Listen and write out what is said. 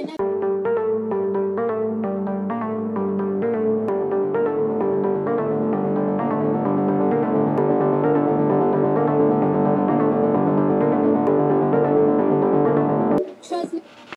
And I-